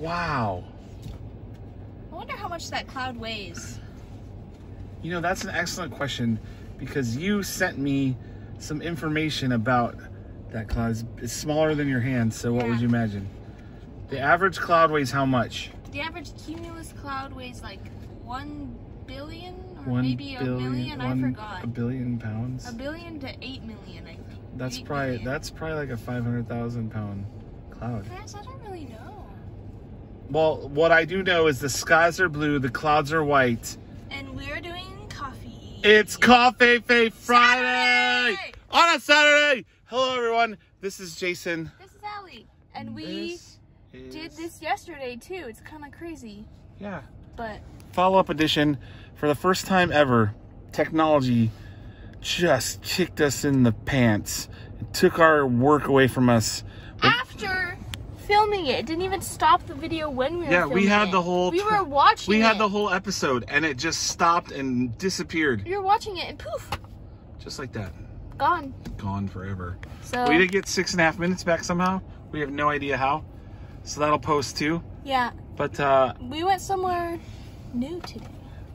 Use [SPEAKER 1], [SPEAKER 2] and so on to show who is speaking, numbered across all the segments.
[SPEAKER 1] Wow.
[SPEAKER 2] I wonder how much that cloud weighs.
[SPEAKER 1] You know, that's an excellent question because you sent me some information about that cloud. It's, it's smaller than your hand, so what would you imagine? The average cloud weighs how much?
[SPEAKER 2] The average cumulus cloud weighs like one billion or
[SPEAKER 1] One
[SPEAKER 2] maybe a
[SPEAKER 1] billion-
[SPEAKER 2] million. I forgot.
[SPEAKER 1] A billion pounds?
[SPEAKER 2] A billion to eight million, I think.
[SPEAKER 1] That's probably
[SPEAKER 2] million.
[SPEAKER 1] that's probably like a 500,000 pound cloud.
[SPEAKER 2] Guys, I don't really know.
[SPEAKER 1] Well, what I do know is the skies are blue, the clouds are white.
[SPEAKER 2] And we're doing coffee.
[SPEAKER 1] It's Coffeffee Friday
[SPEAKER 2] Saturday!
[SPEAKER 1] on a Saturday. Hello, everyone. This is Jason.
[SPEAKER 2] This is Allie. And we
[SPEAKER 1] This
[SPEAKER 2] did
[SPEAKER 1] is-
[SPEAKER 2] this yesterday too. It's kind of crazy.
[SPEAKER 1] Yeah.
[SPEAKER 2] But
[SPEAKER 1] Follow-up edition. For the first time ever, technology just kicked us in the pants. It took our work away from us.
[SPEAKER 2] after filming it, it didn't even stop the video when we were
[SPEAKER 1] Yeah, we had
[SPEAKER 2] it.
[SPEAKER 1] the whole
[SPEAKER 2] We were watching
[SPEAKER 1] We had
[SPEAKER 2] it.
[SPEAKER 1] the whole episode, and it just stopped and disappeared,
[SPEAKER 2] You were watching it and poof,
[SPEAKER 1] just like that.
[SPEAKER 2] gone.
[SPEAKER 1] Gone forever.
[SPEAKER 2] So
[SPEAKER 1] We did get six and a half minutes back somehow. We have no idea how. So that'll post too.
[SPEAKER 2] yeah,
[SPEAKER 1] But uh,
[SPEAKER 2] we went somewhere new today.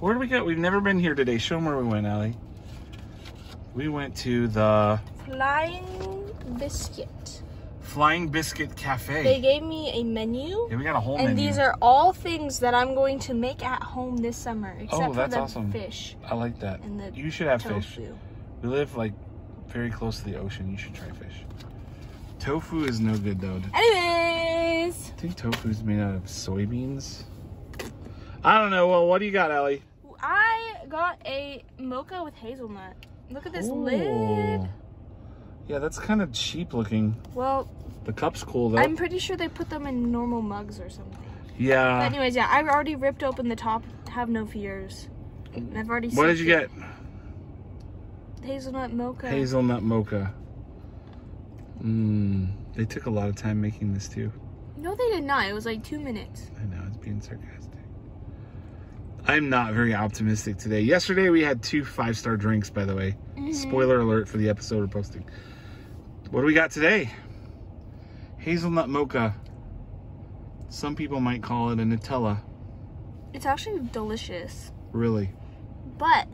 [SPEAKER 1] where did we go? We've never been here today. Show them where we went, Allie. We went to the
[SPEAKER 2] Flying Biscuit.
[SPEAKER 1] Flying Biscuit Cafe.
[SPEAKER 2] They gave me a menu.
[SPEAKER 1] Yeah, we got a whole menu.
[SPEAKER 2] And
[SPEAKER 1] menu.
[SPEAKER 2] these are all things that I'm going to make at home this summer, oh, except
[SPEAKER 1] Oh,
[SPEAKER 2] for
[SPEAKER 1] that's
[SPEAKER 2] the
[SPEAKER 1] awesome.
[SPEAKER 2] fish
[SPEAKER 1] I like that.
[SPEAKER 2] and the
[SPEAKER 1] You should have
[SPEAKER 2] tofu.
[SPEAKER 1] fish. We live like very close to the ocean. You should try fish. Tofu is no good though.
[SPEAKER 2] Anyways,
[SPEAKER 1] I think tofu is made out of soybeans. I don't know. Well, what do you got, Allie?
[SPEAKER 2] I got a mocha with hazelnut. Look at this lid.
[SPEAKER 1] Yeah, that's kind of cheap looking.
[SPEAKER 2] Well,
[SPEAKER 1] The cup's cool though.
[SPEAKER 2] I'm pretty sure they put them in normal mugs or something. But
[SPEAKER 1] yeah.
[SPEAKER 2] anyways, yeah, I already ripped open the top. Have no fears. And I've already.
[SPEAKER 1] What did you
[SPEAKER 2] it.
[SPEAKER 1] get?
[SPEAKER 2] Hazelnut mocha.
[SPEAKER 1] Hazelnut mocha. Mmm. They took a lot of time making this too.
[SPEAKER 2] No, they did not. It was like two minutes.
[SPEAKER 1] I know, it's being sarcastic. I'm not very optimistic today. Yesterday we had two five star drinks, by the way.
[SPEAKER 2] Mhm.
[SPEAKER 1] Spoiler alert for the episode we're posting. What do we got today? Hazelnut mocha. Some people might call it a Nutella.
[SPEAKER 2] It's actually delicious.
[SPEAKER 1] Really?
[SPEAKER 2] But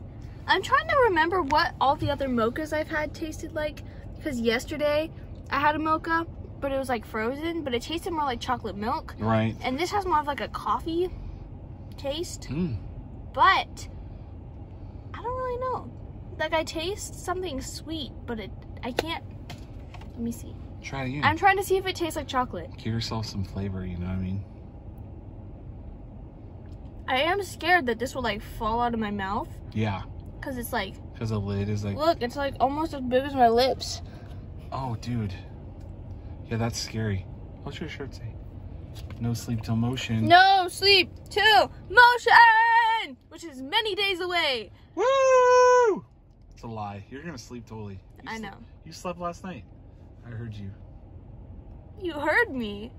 [SPEAKER 2] I'm trying to remember what all the other mochas I've had tasted like. Because yesterday I had a mocha, but it was like frozen, but it tasted more like chocolate milk.
[SPEAKER 1] Right.
[SPEAKER 2] And this has more of like a coffee taste.
[SPEAKER 1] Mm.
[SPEAKER 2] But I don't really know. Like I taste something sweet, but it I can't. Let me see.
[SPEAKER 1] Try it again.
[SPEAKER 2] I'm trying to see if it tastes like chocolate.
[SPEAKER 1] Give yourself some flavor, you know what I mean?
[SPEAKER 2] I am scared that this will like fall out of my mouth
[SPEAKER 1] Yeah.
[SPEAKER 2] because it's like,
[SPEAKER 1] Because the lid is like,
[SPEAKER 2] look, it's like almost as big as my lips.
[SPEAKER 1] oh, dude. Yeah, that's scary. What's your shirt say? No sleep till motion.
[SPEAKER 2] No sleep till motion, which is many days away.
[SPEAKER 1] Woo! It's a lie. You're gonna sleep totally. You
[SPEAKER 2] I know.
[SPEAKER 1] You slept last night. I heard you.
[SPEAKER 2] You heard me.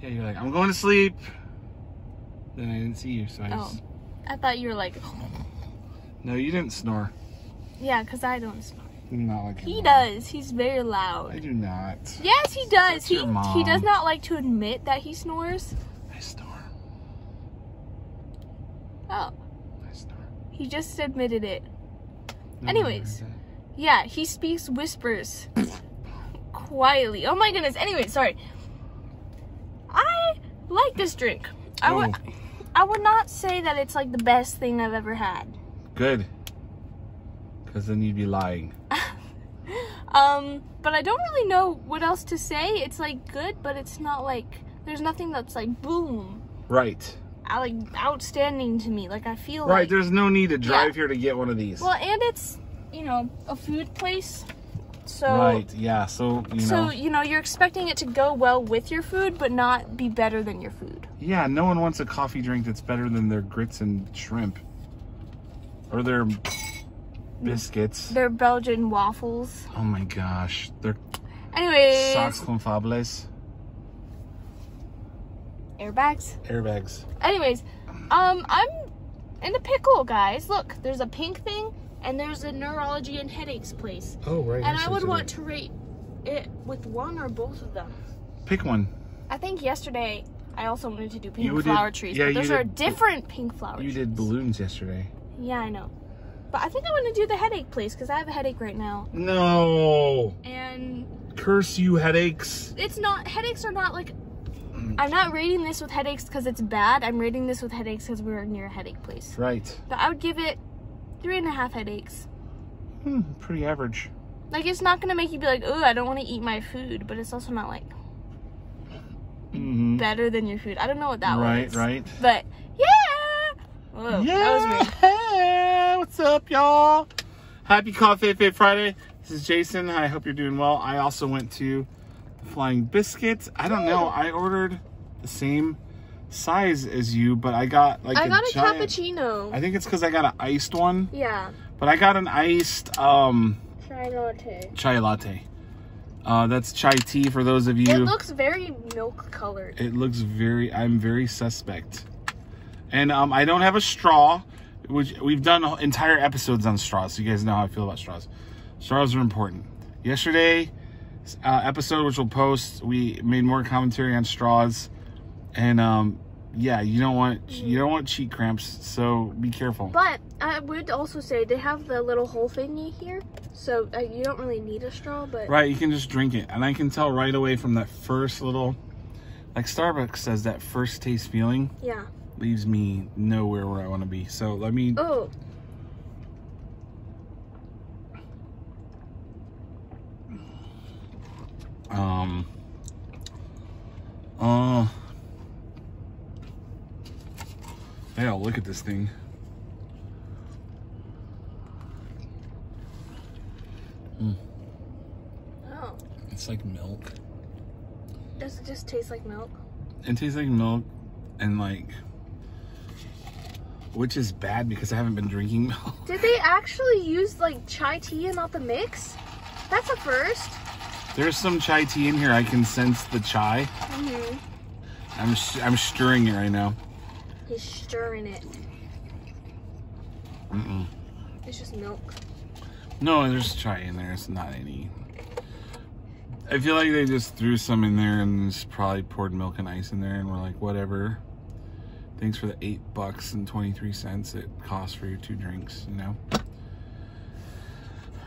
[SPEAKER 1] Yeah, you're like, I'm going to sleep. Then I didn't see you, so I
[SPEAKER 2] Oh.
[SPEAKER 1] just...
[SPEAKER 2] I thought you were like,
[SPEAKER 1] No, you didn't snore.
[SPEAKER 2] yeah, because I don't snore.
[SPEAKER 1] Not like
[SPEAKER 2] He does. He's very loud.
[SPEAKER 1] I do not.
[SPEAKER 2] Yes, he does.
[SPEAKER 1] That's
[SPEAKER 2] He he does not like to admit that he snores.
[SPEAKER 1] I snore.
[SPEAKER 2] Oh,
[SPEAKER 1] I snore.
[SPEAKER 2] he just admitted it.
[SPEAKER 1] No,
[SPEAKER 2] Anyways. Yeah, he speaks whispers quietly. Oh my goodness. Anyway, sorry. I like this drink. I would
[SPEAKER 1] Oh.
[SPEAKER 2] I would not say that it's like the best thing I've ever had.
[SPEAKER 1] Good. Because then you'd be lying.
[SPEAKER 2] Um, but I don't really know what else to say. It's like good, but it's not like there's nothing that's like boom,
[SPEAKER 1] Right.
[SPEAKER 2] uh, like outstanding to me. Like I feel
[SPEAKER 1] Right,
[SPEAKER 2] like
[SPEAKER 1] there's no need to drive here to get one of these.
[SPEAKER 2] well, and it's you know a food place, so
[SPEAKER 1] right, yeah, so, you
[SPEAKER 2] so
[SPEAKER 1] know.
[SPEAKER 2] you know you're expecting it to go well with your food, but not be better than your food.
[SPEAKER 1] Yeah, no one wants a coffee drink that's better than their grits and shrimp. Or their biscuits.
[SPEAKER 2] They're Belgian waffles.
[SPEAKER 1] Oh my gosh. They're
[SPEAKER 2] Anyways,
[SPEAKER 1] socks confables.
[SPEAKER 2] airbags.
[SPEAKER 1] Airbags.
[SPEAKER 2] Anyways, um, I'm in a pickle, guys. Look, there's a pink thing, and there's a neurology and headaches place.
[SPEAKER 1] Oh, right.
[SPEAKER 2] And I would want to rate it with one or both of them.
[SPEAKER 1] Pick one.
[SPEAKER 2] I think yesterday I also wanted to do pink
[SPEAKER 1] You did-
[SPEAKER 2] flower trees,
[SPEAKER 1] yeah,
[SPEAKER 2] but
[SPEAKER 1] you
[SPEAKER 2] those are
[SPEAKER 1] did-
[SPEAKER 2] different pink flower
[SPEAKER 1] You
[SPEAKER 2] trees.
[SPEAKER 1] did balloons yesterday.
[SPEAKER 2] Yeah, I know. But I think I want to do the headache place because I have a headache right now.
[SPEAKER 1] No.
[SPEAKER 2] And
[SPEAKER 1] Curse you, headaches.
[SPEAKER 2] it's not, headaches are not like, I'm not rating this with headaches because it's bad. I'm rating this with headaches because we were near a headache place.
[SPEAKER 1] Right.
[SPEAKER 2] But I would give it three and a half headaches.
[SPEAKER 1] Hmm, pretty average.
[SPEAKER 2] Like, it's not going to make you be like, oh, I don't want to eat my food. But it's also not like
[SPEAKER 1] Mm-hmm.
[SPEAKER 2] better than your food. I don't know what that
[SPEAKER 1] right,
[SPEAKER 2] was.
[SPEAKER 1] right. Right.
[SPEAKER 2] But yeah. Whoa, that was weird.
[SPEAKER 1] Hey, what's up, y'all? Happy Coffeffee Friday. This is Jason. I hope you're doing well. I also went to Flying Biscuits. I don't know. I ordered the same size as you, but I got like
[SPEAKER 2] I
[SPEAKER 1] a
[SPEAKER 2] got a
[SPEAKER 1] giant.
[SPEAKER 2] cappuccino.
[SPEAKER 1] I think it's because I got an iced one,
[SPEAKER 2] yeah.
[SPEAKER 1] but I got an iced um
[SPEAKER 2] chai latte.
[SPEAKER 1] chai latte. Uh, that's chai tea for those of you.
[SPEAKER 2] It looks very milk colored.
[SPEAKER 1] It looks very. I'm very suspect. And um, I don't have a straw, which we've done entire episodes on straws, so you guys know how I feel about straws. Straws are important. Yesterday uh, episode, which we'll post, we made more commentary on straws, and um, yeah, you don't want you don't want cheek cramps, so be careful.
[SPEAKER 2] But I would also say they have the little hole thingy here, so uh, you don't really need a straw. But
[SPEAKER 1] Right, you can just drink it, and I can tell right away from that first little, like Starbucks says, that first taste feeling.
[SPEAKER 2] yeah.
[SPEAKER 1] leaves me nowhere where I want to be. So let me.
[SPEAKER 2] Oh,
[SPEAKER 1] Um. Uh. Yeah, look at this thing.
[SPEAKER 2] oh.
[SPEAKER 1] It's like milk.
[SPEAKER 2] Does it just taste like milk?
[SPEAKER 1] It tastes like milk, and like, which is bad because I haven't been drinking milk.
[SPEAKER 2] Did they actually use like chai tea and not the mix? That's a first.
[SPEAKER 1] There's some chai tea in here. I can sense the chai.
[SPEAKER 2] Mm-hmm.
[SPEAKER 1] I'm I'm stirring it right now.
[SPEAKER 2] He's stirring it.
[SPEAKER 1] Mm-mm.
[SPEAKER 2] It's just milk.
[SPEAKER 1] No, there's chai in there. It's not any. I feel like they just threw some in there and just probably poured milk and ice in there and were like, whatever. Thanks for the eight bucks and 23 cents it costs for your two drinks, you know?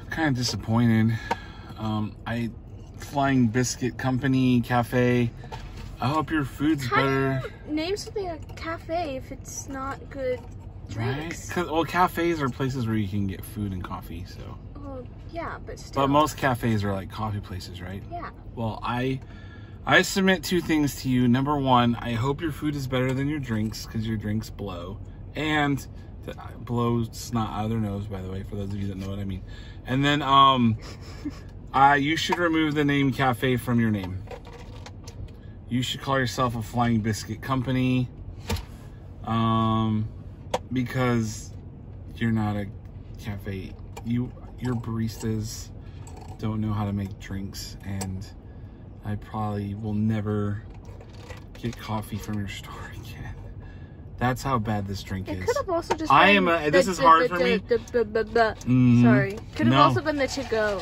[SPEAKER 1] Kind of disappointed. Um, I, Flying Biscuit Company, Cafe. I hope your food's
[SPEAKER 2] How
[SPEAKER 1] better.
[SPEAKER 2] name something a cafe if it's not good
[SPEAKER 1] Right?
[SPEAKER 2] drinks?
[SPEAKER 1] 'Cause- well, cafes are places where you can get food and coffee, so.
[SPEAKER 2] Well, yeah, but still.
[SPEAKER 1] But most cafes are like coffee places, right?
[SPEAKER 2] Yeah.
[SPEAKER 1] Well, I I submit two things to you. Number one, I hope your food is better than your drinks because your drinks blow, and th- blow snot out of their nose. By the way, for those of you that know what I mean. And then um, uh, you should remove the name cafe from your name. You should call yourself a Flying Biscuit Company, um, because you're not a cafe. You your baristas don't know how to make drinks and I probably will never get coffee from your store again. That's how bad this drink
[SPEAKER 2] It
[SPEAKER 1] is.
[SPEAKER 2] could have also just.
[SPEAKER 1] I am a-
[SPEAKER 2] the-
[SPEAKER 1] this is
[SPEAKER 2] the-
[SPEAKER 1] hard
[SPEAKER 2] the-
[SPEAKER 1] for
[SPEAKER 2] the-
[SPEAKER 1] me.
[SPEAKER 2] the- the- the- the-
[SPEAKER 1] Mhm.
[SPEAKER 2] Sorry. Could have
[SPEAKER 1] No.
[SPEAKER 2] also been the to go.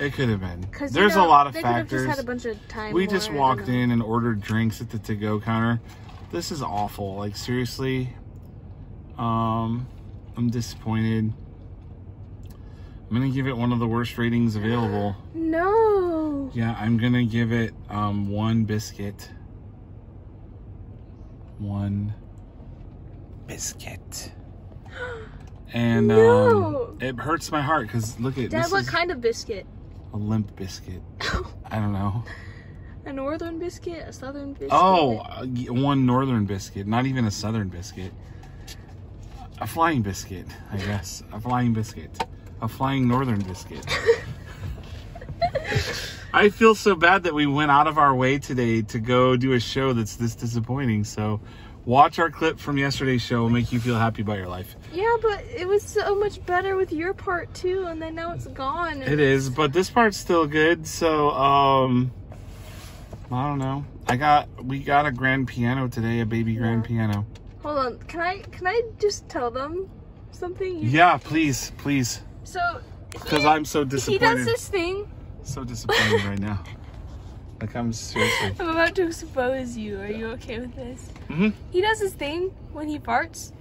[SPEAKER 1] It could have been.
[SPEAKER 2] Because
[SPEAKER 1] There's a lot of
[SPEAKER 2] they could have
[SPEAKER 1] factors.
[SPEAKER 2] just had a bunch of time.
[SPEAKER 1] we just walked in and ordered drinks at the to-go counter. This is awful. Like seriously, um, I'm disappointed. I'm gonna give it one of the worst ratings available.
[SPEAKER 2] No.
[SPEAKER 1] Yeah, I'm gonna give it um, one biscuit. One biscuit. And
[SPEAKER 2] No.
[SPEAKER 1] um, it hurts my heart because look at
[SPEAKER 2] Dad,
[SPEAKER 1] this
[SPEAKER 2] what
[SPEAKER 1] is
[SPEAKER 2] kind of biscuit?
[SPEAKER 1] A limp biscuit. I don't know.
[SPEAKER 2] a northern biscuit? A southern biscuit?
[SPEAKER 1] Oh, one northern biscuit, not even a southern biscuit. A flying biscuit, I guess. A flying biscuit. A flying northern biscuit. I feel so bad that we went out of our way today to go do a show that's this disappointing. So, watch our clip from yesterday's show. Will make you feel happy about your life.
[SPEAKER 2] Yeah, but it was so much better with your part too, and then now it's gone.
[SPEAKER 1] It is, but this part's still good. So, um, I don't know. I got we got a grand piano today, a baby grand
[SPEAKER 2] Yeah.
[SPEAKER 1] piano.
[SPEAKER 2] Hold on, can I can I just tell them something? You-
[SPEAKER 1] Yeah, please, please,
[SPEAKER 2] So
[SPEAKER 1] because I'm so disappointed.
[SPEAKER 2] he does this thing.
[SPEAKER 1] So disappointed right now. Like I'm seriously.
[SPEAKER 2] I'm about to expose you. Are you okay with this?
[SPEAKER 1] hmm
[SPEAKER 2] He does his thing when he farts.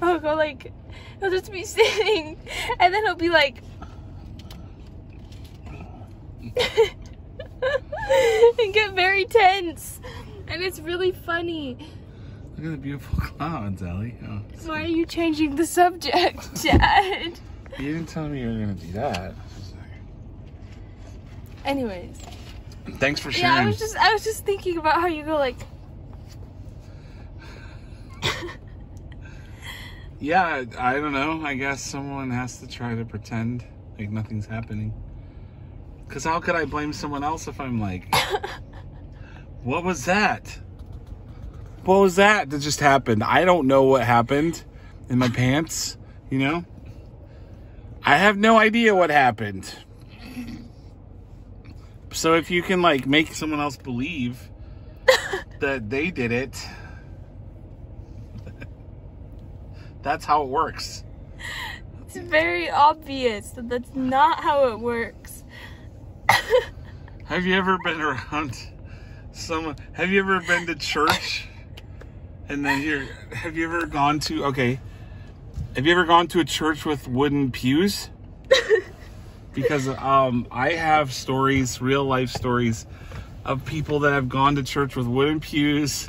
[SPEAKER 2] He'll go like, he'll just be sitting, and then he'll be like, and get very tense, and it's really funny.
[SPEAKER 1] Look at the beautiful clouds, Ellie. Oh,
[SPEAKER 2] Why are you changing the subject, Dad?
[SPEAKER 1] you didn't tell me you were gonna do that.
[SPEAKER 2] Anyways,
[SPEAKER 1] Thanks for sharing.
[SPEAKER 2] yeah, I was just, I was just thinking about how you go like.
[SPEAKER 1] Yeah, I don't know. I guess someone has to try to pretend like nothing's happening. Cause how could I blame someone else if I'm like, what was that? What was that that just happened? I don't know what happened in my pants, you know? I have no idea what happened. So if you can like make someone else believe that they did it, that's how it works.
[SPEAKER 2] It's very obvious that that's not how it works.
[SPEAKER 1] Have you ever been around someone? Have you ever been to church? And then you're. Have you ever gone to? Okay. Have you ever gone to a church with wooden pews? Because um, I have stories, real life stories, of people that have gone to church with wooden pews.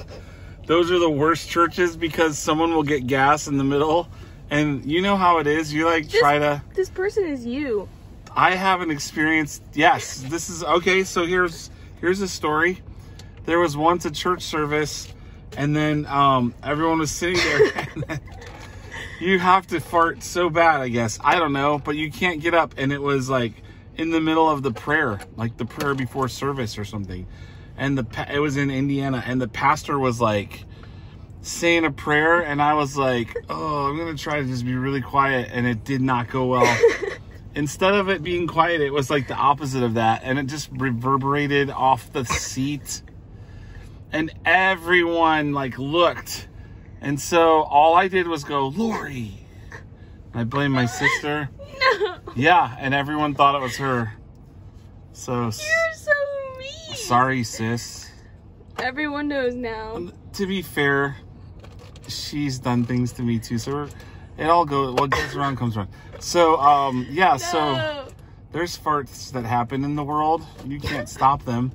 [SPEAKER 1] Those are the worst churches because someone will get gas in the middle, and you know how it is. You like try to.
[SPEAKER 2] This person is you.
[SPEAKER 1] I haven't experienced. Yes, this is okay. So here's here's a story. There was once a church service, and then um, everyone was sitting there. you have to fart so bad, I guess. I don't know, but you can't get up, and it was like in the middle of the prayer, like the prayer before service or something. And the pa- it was in Indiana, and the pastor was like saying a prayer, and I was like, "Oh, I'm gonna try to just be really quiet," and it did not go well instead of it being quiet, it was like the opposite of that, and it just reverberated off the seat, and everyone like looked, and so all I did was go, Lori. I blame my sister.
[SPEAKER 2] No,
[SPEAKER 1] Yeah, and everyone thought it was her. So
[SPEAKER 2] you're so mean.
[SPEAKER 1] sorry, sis.
[SPEAKER 2] Everyone knows now.
[SPEAKER 1] To be fair, she's done things to me too. So it all goes what goes around comes around. So um yeah, so. There's farts that happen in the world. You can't stop them.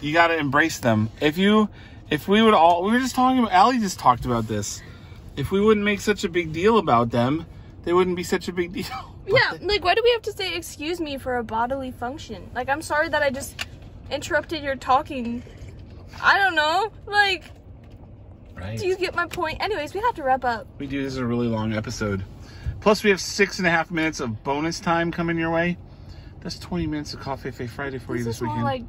[SPEAKER 1] You got to embrace them. If you, if we would all, we were just talking about, Allie just talked about this. If we wouldn't make such a big deal about them, they wouldn't be such a big deal.
[SPEAKER 2] Yeah, like why do we have to say excuse me for a bodily function? Like I'm sorry that I just interrupted your talking. I don't know. Like,
[SPEAKER 1] Right.
[SPEAKER 2] do you get my point? Anyways, we have to wrap up.
[SPEAKER 1] We do. This is a really long episode. Plus, we have six and a half minutes of bonus time coming your way. That's 20 minutes of Coffeffee Friday for you
[SPEAKER 2] This
[SPEAKER 1] this
[SPEAKER 2] is more
[SPEAKER 1] weekend.
[SPEAKER 2] like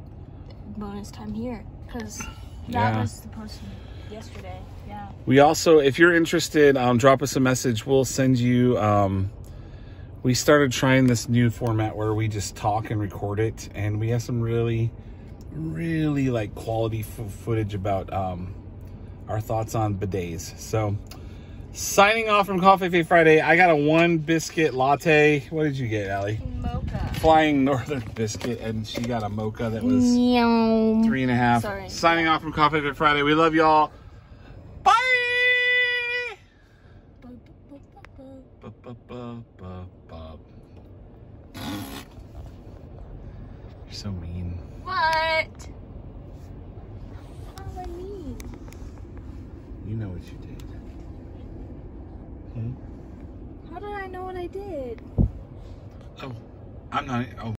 [SPEAKER 2] bonus time here because that
[SPEAKER 1] Yeah.
[SPEAKER 2] was to yesterday. Yeah.
[SPEAKER 1] We also, if you're interested, um, drop us a message. We'll send you. Um, we started trying this new format where we just talk and record it, and we have some really, really like quality footage about um, our thoughts on bidets. So, signing off from Coffeffee Friday. I got a one biscuit latte. What did you get, Allie? Flying Northern biscuit, and she got a mocha that was three and a half.
[SPEAKER 2] Sorry.
[SPEAKER 1] Signing off from Coffeffee Friday. We love y'all. Bye. You're so mean.
[SPEAKER 2] What? How do I mean?
[SPEAKER 1] You know what you did. Hmm?
[SPEAKER 2] How did I know what I did?
[SPEAKER 1] I'm not. Oh.